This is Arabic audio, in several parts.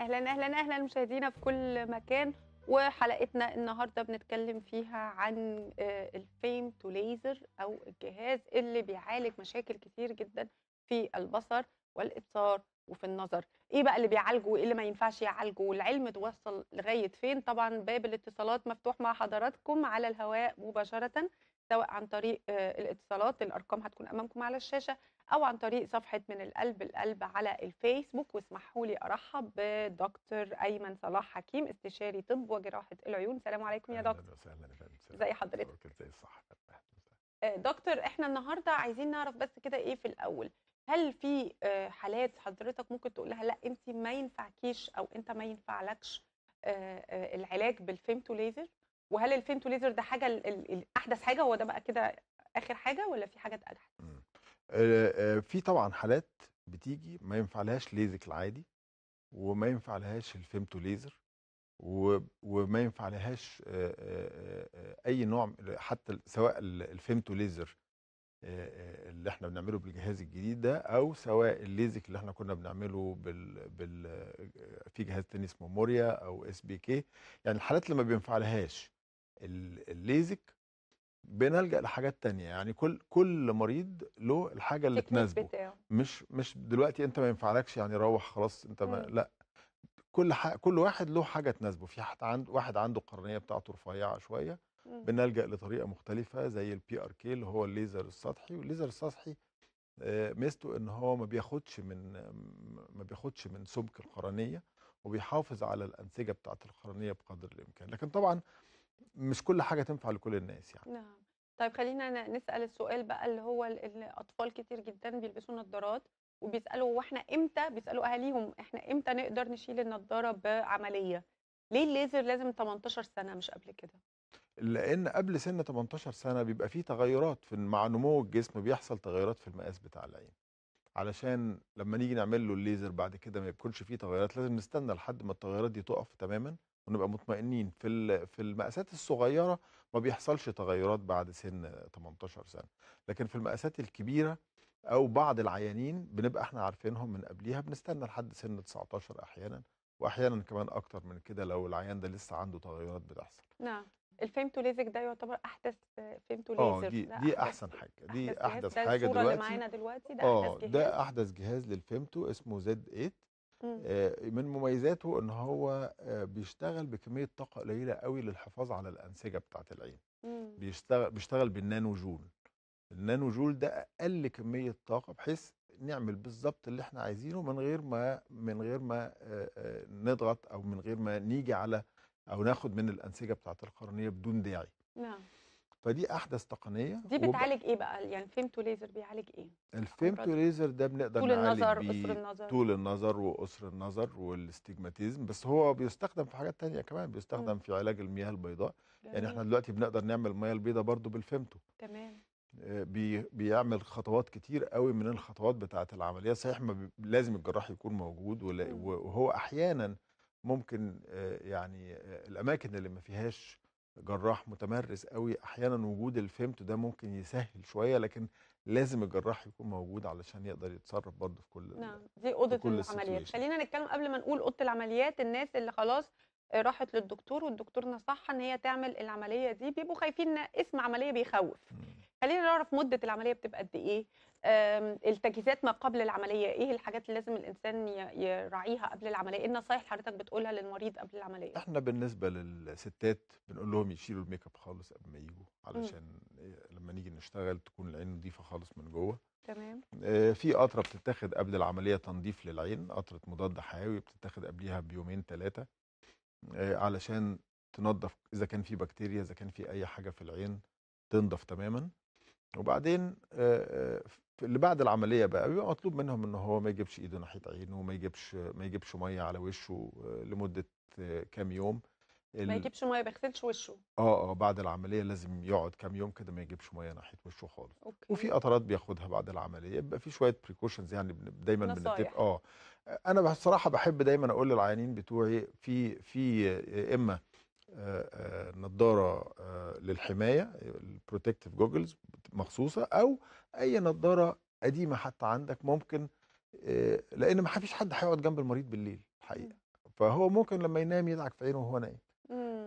أهلا أهلا أهلا مشاهدينا في كل مكان. وحلقتنا النهارده بنتكلم فيها عن آه، الفيم تو ليزر أو الجهاز اللي بيعالج مشاكل كتير جدا في البصر والإبصار وفي النظر. إيه بقى اللي بيعالجه؟ وايه اللي ما ينفعش يعالجه؟ والعلم توصل لغاية فين؟ طبعا باب الاتصالات مفتوح مع حضراتكم على الهواء مباشرة سواء عن طريق آه، الاتصالات. الأرقام هتكون أمامكم على الشاشة. أو عن طريق صفحة من القلب القلب على الفيسبوك واسمحوا لي أرحب بدكتور أيمن صلاح حكيم استشاري طب وجراحة العيون. السلام عليكم يا دكتور. أهلا وسهلا ازي حضرتك؟ ازي الصحة. دكتور إحنا النهارده عايزين نعرف بس كده إيه في الأول؟ هل في آه، حالات حضرتك ممكن تقول لها لا انت ما ينفعكيش أو أنت ما ينفعلكش آه، آه، العلاج بالفيمتو ليزر؟ وهل الفيمتو ليزر ده حاجة أحدث حاجة هو ده بقى كده آخر حاجة ولا في حاجات احدث في طبعا حالات بتيجي ما ينفع لهاش ليزك العادي وما ينفع لهاش الفيمتو ليزر وما ينفع لهاش أي نوع حتى سواء ال- الفيمتو ليزر اللي إحنا بنعمله بالجهاز الجديد ده أو سواء الليزك اللي إحنا كنا بنعمله بال, بال في جهاز تاني اسمه Moria أو SBK يعني الحالات اللي ما بينفع لهاش ال- الليزك بنلجأ لحاجات تانية. يعني كل كل مريض له الحاجة اللي تناسبه. بتاعه مش مش دلوقتي أنت ما ينفعلكش يعني روح خلاص أنت ما مم. لا. كل ح... كل واحد له حاجة تناسبه. في حد عند واحد عنده القرنية بتاعته رفيعة شوية. مم. بنلجأ لطريقة مختلفة زي ال PRK اللي هو الليزر السطحي. والليزر السطحي آه، ميزته إن هو ما بياخدش من ما بياخدش من سمك القرنية وبيحافظ على الأنسجة بتاعة القرنية بقدر الإمكان. لكن طبعا مش كل حاجة تنفع لكل الناس يعني. نعم. طيب خلينا ن- نسأل السؤال بقى اللي هو ال- الأطفال كتير جدا بيلبسوا نظارات وبيسألوا هو إحنا إمتى بيسألوا أهاليهم إحنا إمتى نقدر نشيل النضارة بعملية؟ ليه الليزر لازم 18 سنة مش قبل كده؟ لأن قبل سن 18 سنة بيبقى فيه تغيرات في مع نمو الجسم بيحصل تغيرات في المقاس بتاع العين. علشان لما نيجي نعمل له الليزر بعد كده ما يكونش فيه تغيرات لازم نستنى لحد ما التغيرات دي تقف تماما. ونبقى مطمئنين. في في المقاسات الصغيرة ما بيحصلش تغيرات بعد سن 18 سنة. لكن في المقاسات الكبيرة أو بعض العيانين بنبقى إحنا عارفينهم من قبليها بنستنى لحد سن 19 أحيانا واحيانا كمان أكتر من كده لو العيان ده لسه عنده تغيرات بتحصل. نعم. الفيمتو ليزك ده يعتبر أحدث فيمتو آه ليزر دي ده دي أحدث- أحسن حاجة. دي. أحدث ده حاجة دلوقتي. معانا دلوقتي ده أحدث جهاز. ده أحدث جهاز للفيمتو اسمه Z8 مم. آه، من مميزاته إن هو آه، بيشتغل بكمية طاقة قليلة قوي للحفاظ على الأنسجة بتاعة العين. بيشتغل بيشتغل بالنانو جول. النانو جول ده أقل كمية طاقة بحيث نعمل بالظبط اللي إحنا عايزينه من غير ما من غير ما آه، آه، نضغط أو من غير ما نيجي على أو ناخد من الأنسجة بتاعة القرنية بدون داعي. نعم. فدي أحدث تقنية دي وب- بتعالج إيه بقى يعني الفيمتو ليزر بيعالج إيه الفيمتو. ليزر ده بنقدر طول النظر قصر النظر طول النظر وقصر النظر والاستجماتيزم بس هو بيستخدم في حاجات تانية كمان بيستخدم مم. في علاج المياه البيضاء يعني إحنا جميل. دلوقتي بنقدر نعمل المياه البيضاء برضو بالفيمتو تمام آه، بي بيعمل خطوات كتير قوي من الخطوات بتاعة العملية صحيح ما بي- لازم الجراح يكون موجود ولا-. وهو أحيانا ممكن آه، يعني آه، الأماكن اللي ما فيهاش جراح متمرس قوي أحيانا وجود الفيمتو ده ممكن يسهل شوية لكن لازم الجراح يكون موجود علشان يقدر يتصرف برضه في كل نعم دي أوضة العمليات. خلينا نتكلم قبل ما نقول أوضة العمليات الناس اللي خلاص راحت للدكتور والدكتور نصحها إن هي تعمل العملية دي بيبقوا خايفين اسم عملية بيخوف. خلينا نعرف مدة العملية بتبقى قد إيه. التجهيزات ما قبل العملية إيه الحاجات اللي لازم الإنسان يراعيها قبل العملية؟ إيه النصايح حضرتك بتقولها للمريض قبل العملية؟ إحنا بالنسبة للستات بنقول لهم يشيلوا الميك اب خالص قبل ما يجوا علشان لما نيجي نشتغل تكون العين نظيفة خالص من جوه. تمام. آه، في قطرة بتتاخد قبل العملية تنظيف للعين قطرة مضاد حيوي بتتاخد قبليها بيومين ثلاثة علشان تنظف إذا كان في بكتيريا إذا كان في أي حاجة في العين تنضف تماما. وبعدين اللي بعد العملية بقى بيبقى مطلوب منهم إن هو ما يجيبش إيده ناحية عينه وما يجيبش ما يجيبش مية على وشه لمدة كام يوم. ما يجيبش مية ما يغسلش وشه. آه آه بعد العملية لازم يقعد كام يوم كده ما يجيبش مية ناحية وشه خالص. okay. وفي قطرات بياخدها بعد العملية يبقى في شوية precautions يعني دايما. بنتفق آه. أنا بصراحة بحب دايما أقول للعيانين بتوعي في في إما آه، آه، للحماية ال protective goggles مخصوصة أو أي نضاره قديمة حتى عندك ممكن آه، لأن ما فيش حد هيقعد جنب المريض بالليل الحقيقة. فهو ممكن لما ينام يدعك في عينه وهو نايم.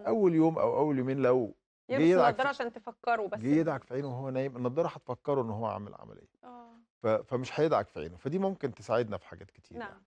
أول يوم أو أول يومين لو يلبس النضاره عشان تفكروا بس. جه يدعك في عينه وهو نايم النضاره هتفكره إن هو عامل عملية. آه. فمش هيدعك في عينه. فدي ممكن تساعدنا في حاجات كتير يعني. نعم.